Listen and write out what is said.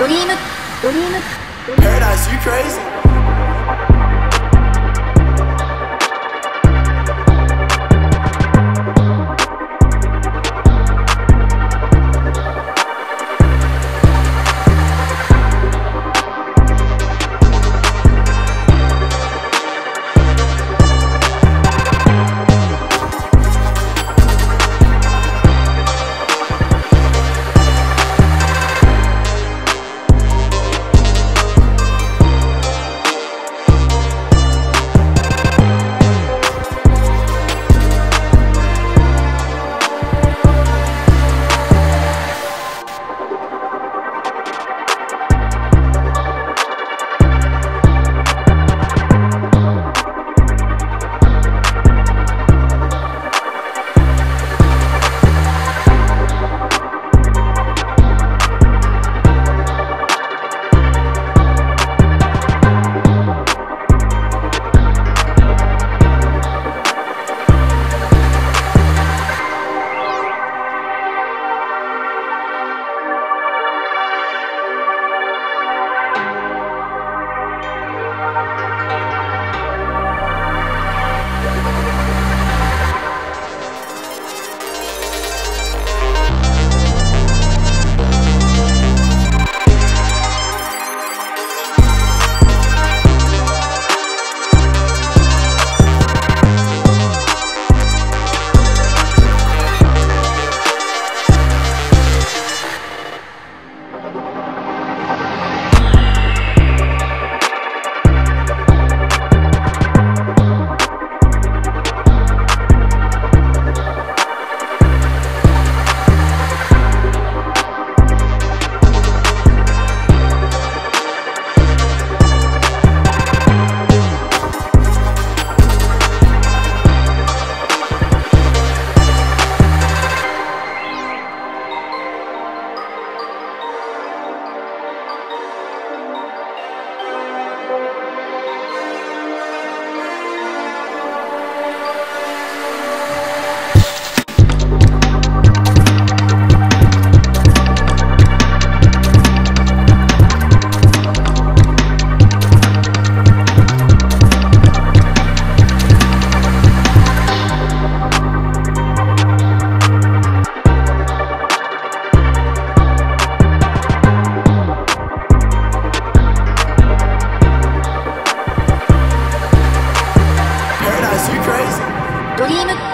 Dream dream. Paradise, you crazy? ビーム